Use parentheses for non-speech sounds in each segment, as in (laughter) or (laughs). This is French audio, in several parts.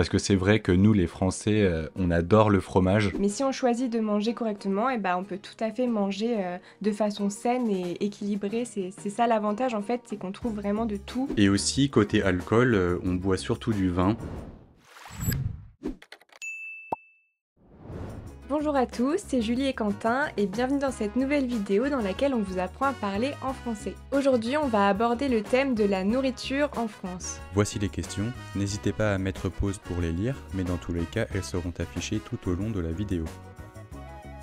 Parce que c'est vrai que nous, les Français, euh, on adore le fromage. Mais si on choisit de manger correctement, et eh ben, on peut tout à fait manger euh, de façon saine et équilibrée. C'est ça l'avantage en fait, c'est qu'on trouve vraiment de tout. Et aussi, côté alcool, euh, on boit surtout du vin. Bonjour à tous, c'est Julie et Quentin et bienvenue dans cette nouvelle vidéo dans laquelle on vous apprend à parler en français. Aujourd'hui on va aborder le thème de la nourriture en France. Voici les questions, n'hésitez pas à mettre pause pour les lire, mais dans tous les cas elles seront affichées tout au long de la vidéo.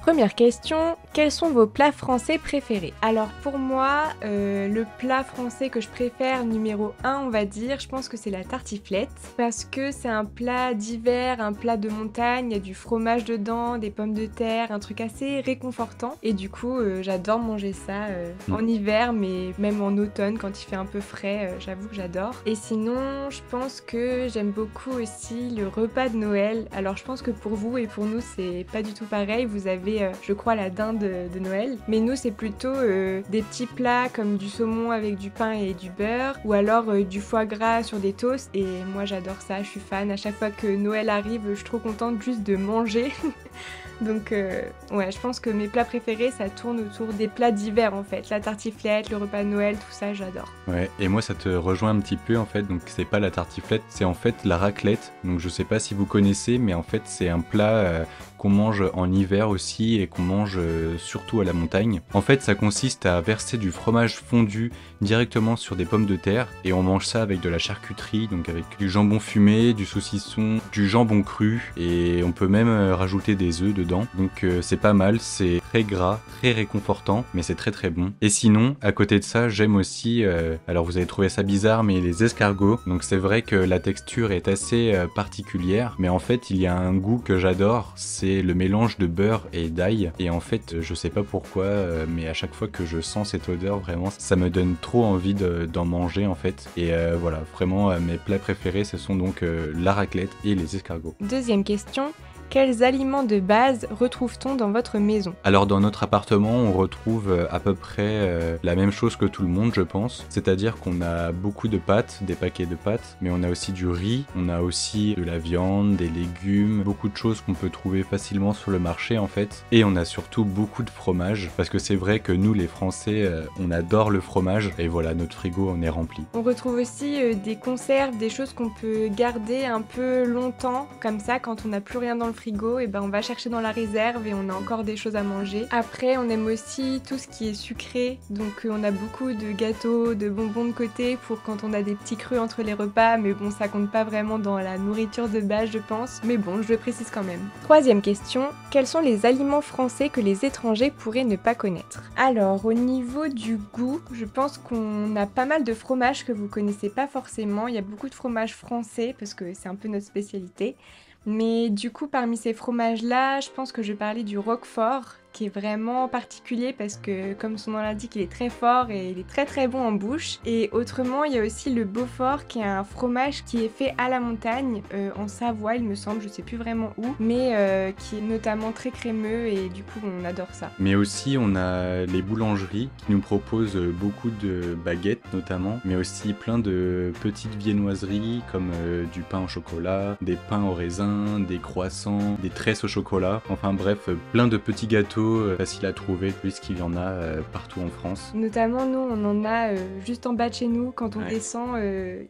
Première question, quels sont vos plats français préférés? Alors pour moi, euh, le plat français que je préfère numéro 1, on va dire, je pense que c'est la tartiflette parce que c'est un plat d'hiver, un plat de montagne, il y a du fromage dedans, des pommes de terre, un truc assez réconfortant et du coup euh, j'adore manger ça euh, mm. en hiver mais même en automne quand il fait un peu frais, j'avoue que j'adore. Et sinon, je pense que j'aime beaucoup aussi le repas de Noël. Alors je pense que pour vous et pour nous c'est pas du tout pareil, vous avez euh, je crois, la dinde de, Noël. Mais nous, c'est plutôt euh, des petits plats comme du saumon avec du pain et du beurre, ou alors euh, du foie gras sur des toasts. Et moi, j'adore ça, je suis fan. À chaque fois que Noël arrive, je suis trop contente juste de manger. (laughs) Donc ouais, je pense que mes plats préférés, ça tourne autour des plats d'hiver en fait. La tartiflette, le repas de Noël, tout ça, j'adore. Ouais, et moi ça te rejoint un petit peu en fait. Donc c'est pas la tartiflette, c'est en fait la raclette. Donc je sais pas si vous connaissez, mais en fait c'est un plat qu'on mange en hiver aussi et qu'on mange euh, surtout à la montagne. En fait, ça consiste à verser du fromage fondu directement sur des pommes de terre et on mange ça avec de la charcuterie, donc avec du jambon fumé, du saucisson, du jambon cru et on peut même euh, rajouter des œufs Donc euh, c'est pas mal, c'est très gras, très réconfortant, mais c'est très très bon. Et sinon, à côté de ça, j'aime aussi, alors vous allez trouver ça bizarre, mais les escargots. Donc c'est vrai que la texture est assez particulière, mais en fait il y a un goût que j'adore, c'est le mélange de beurre et d'ail. Et en fait, je sais pas pourquoi, euh, mais à chaque fois que je sens cette odeur, vraiment, ça me donne trop envie d'en manger en fait. Et euh, voilà, vraiment, euh, mes plats préférés, ce sont donc la raclette et les escargots. Deuxième question, quels aliments de base retrouve-t-on dans votre maison Alors dans notre appartement, on retrouve euh, à peu près euh, la même chose que tout le monde, je pense. C'est-à-dire qu'on a beaucoup de pâtes, des paquets de pâtes, mais on a aussi du riz, on a aussi de la viande, des légumes, beaucoup de choses qu'on peut trouver facilement sur le marché en fait. Et on a surtout beaucoup de fromage, parce que c'est vrai que nous les Français, euh, on adore le fromage, et voilà, notre frigo en est rempli. On retrouve aussi des conserves, des choses qu'on peut garder un peu longtemps, comme ça, quand on n'a plus rien dans le frigo, et ben on va chercher dans la réserve et on a encore des choses à manger. Après, on aime aussi tout ce qui est sucré, donc euh, on a beaucoup de gâteaux, de bonbons de côté pour quand on a des petits crus entre les repas, mais bon, ça compte pas vraiment dans la nourriture de base, je pense. Mais bon, je le précise quand même. Troisième question, quels sont les aliments français que les étrangers pourraient ne pas connaître? Alors, au niveau du goût, je pense qu'on a pas mal de fromages que vous connaissez pas forcément. Il y a beaucoup de fromages français parce que c'est un peu notre spécialité. Mais du coup, parmi ces fromages-là, je pense que je parlais du Roquefort, qui est vraiment particulier parce que, comme son nom l'indique, il est très fort et il est très très bon en bouche. Et autrement, il y a aussi le Beaufort, qui est un fromage qui est fait à la montagne, euh, en Savoie, il me semble, je sais plus vraiment où, mais euh, qui est notamment très crémeux et du coup, on adore ça. Mais aussi, on a les boulangeries qui nous proposent beaucoup de baguettes notamment, mais aussi plein de petites viennoiseries comme euh, du pain au chocolat, des pains au raisin, des croissants, des tresses au chocolat, enfin bref, plein de petits gâteaux euh, facile à trouver puisqu'il y en a euh, partout en France. Notamment nous, on en a euh, juste en bas de chez nous. Quand on descend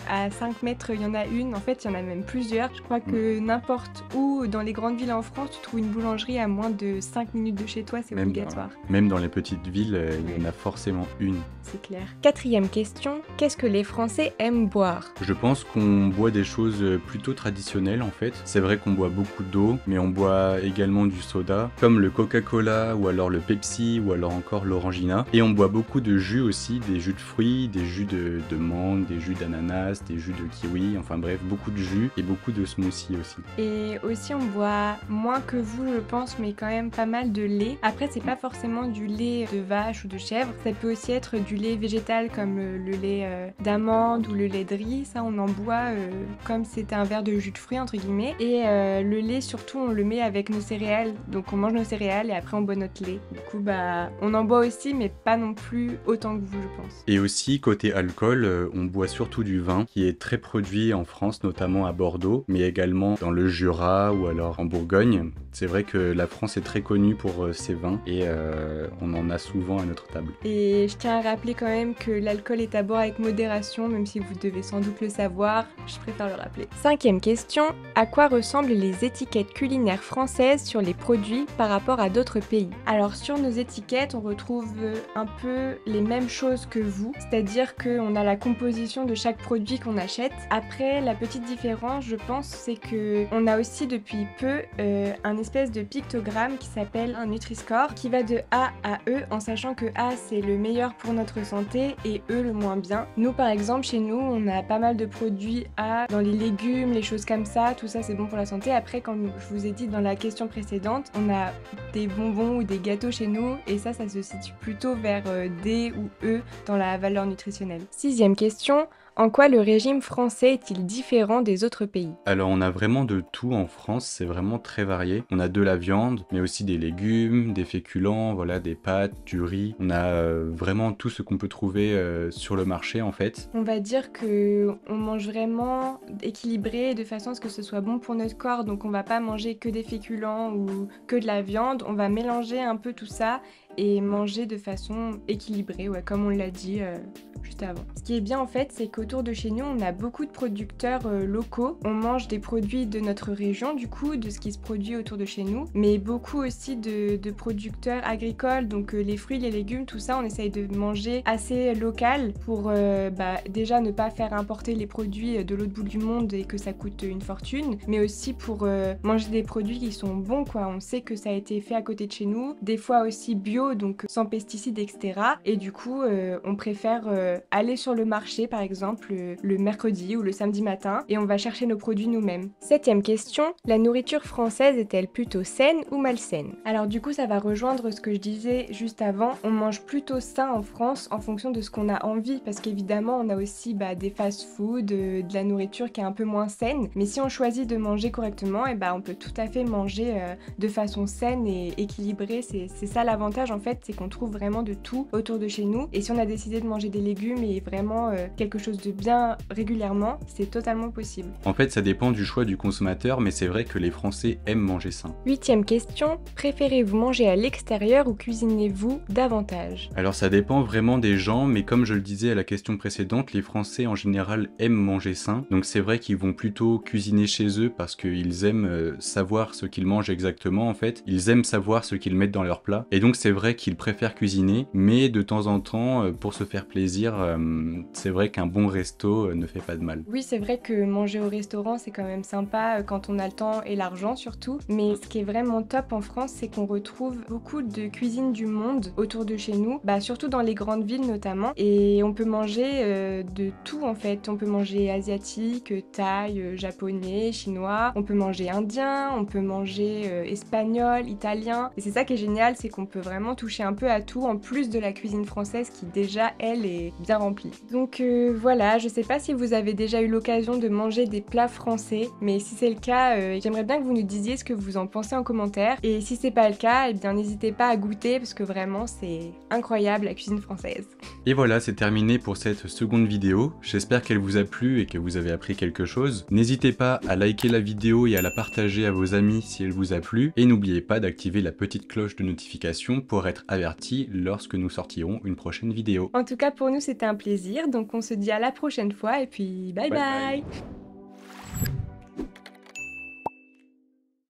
à 5 mètres, il y en a une. En fait, il y en a même plusieurs. Je crois que mm. n'importe où dans les grandes villes en France, tu trouves une boulangerie à moins de 5 minutes de chez toi, c'est obligatoire. même dans les petites villes, il y en a forcément une. C'est clair. Quatrième question, qu'est-ce que les Français aiment boire? Je pense qu'on boit des choses plutôt traditionnelles en fait. C'est vrai qu'on boit beaucoup d'eau, mais on boit également du soda, comme le Coca-Cola ou alors le Pepsi, ou alors encore l'Orangina. Et on boit beaucoup de jus aussi, des jus de fruits, des jus de, mangue, des jus d'ananas, des jus de kiwi, enfin bref, beaucoup de jus et beaucoup de smoothies aussi. Et aussi on boit moins que vous je pense, mais quand même pas mal de lait. Après c'est pas forcément du lait de vache ou de chèvre, ça peut aussi être du lait végétal comme le lait d'amande ou le lait de riz, ça on en boit comme c'était un verre de jus de fruits entre guillemets. Et le lait surtout on le met avec nos céréales, donc on mange nos céréales et après on boit notre lait. Du coup bah on en boit aussi mais pas non plus autant que vous je pense. Et aussi côté alcool, on boit surtout du vin qui est très produit en France, notamment à Bordeaux, mais également dans le Jura ou alors en Bourgogne. C'est vrai que la France est très connue pour euh, ses vins et euh, on en a souvent à notre table. Et je tiens à rappeler quand même que l'alcool est à boire avec modération, même si vous devez sans doute le savoir, je préfère le rappeler. Cinquième question, à quoi ressemblent les étiquettes culinaires françaises sur les produits par rapport à d'autres pays? Alors sur nos étiquettes, on retrouve un peu les mêmes choses que vous, c'est-à-dire qu'on a la composition de chaque produit qu'on achète. Après, la petite différence, je pense, c'est que on a aussi depuis peu euh, un espèce de pictogramme qui s'appelle un Nutri-Score qui va de A à E en sachant que A c'est le meilleur pour notre santé et E le moins bien. Nous par exemple chez nous on a pas mal de produits A dans les légumes, les choses comme ça, tout ça c'est bon pour la santé. Après comme je vous ai dit dans la question précédente, on a des bonbons ou des gâteaux chez nous et ça ça se situe plutôt vers euh, D ou E dans la valeur nutritionnelle. Sixième question, en quoi le régime français est-il différent des autres pays? Alors on a vraiment de tout en France, c'est vraiment très varié. On a de la viande, mais aussi des légumes, des féculents, voilà, des pâtes, du riz. On a euh, vraiment tout ce qu'on peut trouver euh, sur le marché en fait. On va dire que on mange vraiment équilibré de façon à ce que ce soit bon pour notre corps. Donc on va pas manger que des féculents ou que de la viande. On va mélanger un peu tout ça et manger de façon équilibrée, ouais, comme on l'a dit euh, juste avant. Ce qui est bien en fait, c'est qu'autour de chez nous, on a beaucoup de producteurs euh, locaux. On mange des produits de notre région, du coup, de ce qui se produit autour de chez nous, mais beaucoup aussi de, producteurs agricoles, donc euh, les fruits, les légumes, tout ça, on essaye de manger assez local pour bah, déjà ne pas faire importer les produits de l'autre bout du monde et que ça coûte une fortune, mais aussi pour manger des produits qui sont bons, quoi. On sait que ça a été fait à côté de chez nous, des fois aussi bio donc sans pesticides, etc. Et du coup, euh, on préfère euh, aller sur le marché, par exemple, le mercredi ou le samedi matin, et on va chercher nos produits nous-mêmes. Septième question, la nourriture française est-elle plutôt saine ou malsaine? Alors du coup, ça va rejoindre ce que je disais juste avant. On mange plutôt sain en France en fonction de ce qu'on a envie, parce qu'évidemment, on a aussi bah, des fast-food, euh, de la nourriture qui est un peu moins saine. Mais si on choisit de manger correctement, et eh bah, on peut tout à fait manger de façon saine et équilibrée. C'est ça l'avantage en fait, c'est qu'on trouve vraiment de tout autour de chez nous. Et si on a décidé de manger des légumes et vraiment euh, quelque chose de bien régulièrement, c'est totalement possible. En fait, ça dépend du choix du consommateur, mais c'est vrai que les Français aiment manger sain. Huitième question, préférez-vous manger à l'extérieur ou cuisinez-vous davantage? Alors ça dépend vraiment des gens, mais comme je le disais à la question précédente, les Français en général aiment manger sain. Donc c'est vrai qu'ils vont plutôt cuisiner chez eux parce qu'ils aiment euh, savoir ce qu'ils mangent exactement en fait. Ils aiment savoir ce qu'ils mettent dans leur plat. Et donc c'est vrai qu'il préfère cuisiner, mais de temps en temps, euh, pour se faire plaisir, euh, c'est vrai qu'un bon resto euh, ne fait pas de mal. Oui, c'est vrai que manger au restaurant, c'est quand même sympa quand on a le temps et l'argent surtout. Mais ce qui est vraiment top en France, c'est qu'on retrouve beaucoup de cuisine du monde autour de chez nous, bah, surtout dans les grandes villes notamment. Et on peut manger de tout en fait. On peut manger asiatique, thaï, japonais, chinois. On peut manger indien, on peut manger espagnol, italien. Et c'est ça qui est génial, c'est qu'on peut vraiment toucher un peu à tout en plus de la cuisine française qui déjà elle est bien remplie. Donc euh, voilà, je sais pas si vous avez déjà eu l'occasion de manger des plats français, mais si c'est le cas, euh, j'aimerais bien que vous nous disiez ce que vous en pensez en commentaire. Et si c'est pas le cas, eh bien n'hésitez pas à goûter parce que vraiment c'est incroyable la cuisine française. Et voilà, c'est terminé pour cette seconde vidéo. J'espère qu'elle vous a plu et que vous avez appris quelque chose. N'hésitez pas à liker la vidéo et à la partager à vos amis si elle vous a plu. Et n'oubliez pas d'activer la petite cloche de notification pour être averti lorsque nous sortirons une prochaine vidéo. En tout cas, pour nous, c'était un plaisir. Donc, on se dit à la prochaine fois et puis bye. bye. bye.